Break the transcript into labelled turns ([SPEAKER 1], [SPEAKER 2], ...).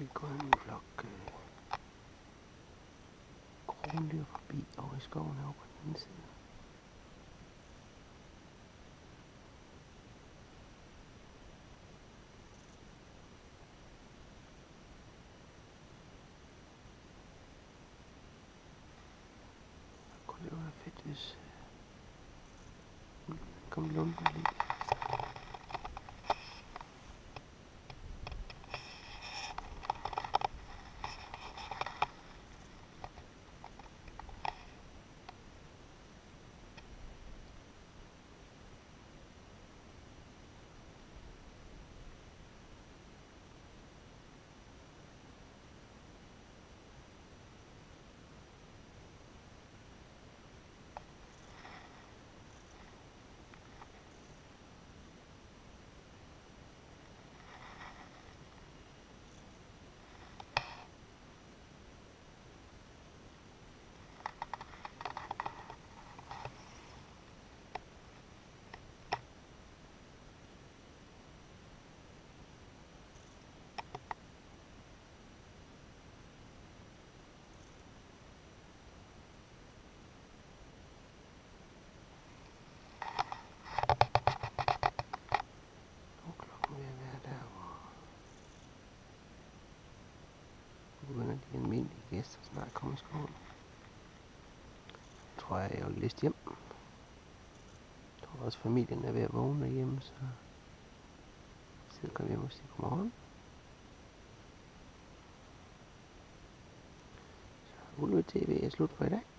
[SPEAKER 1] en flok øh, krondyr forbi over i skoven over på den anden side. Det Kunne det være fedt, hvis øh, kom lunden lige. Nu er klokken ved at være der, hvor nu begynder de almindelige gæster snart at komme i skoven. Jeg tror jeg, jeg vil liste hjem. Jeg tror også familien er ved at vågne derhjemme, så så kan vi hjem og sige godmorgen. Så Ulve TV er slut for i dag.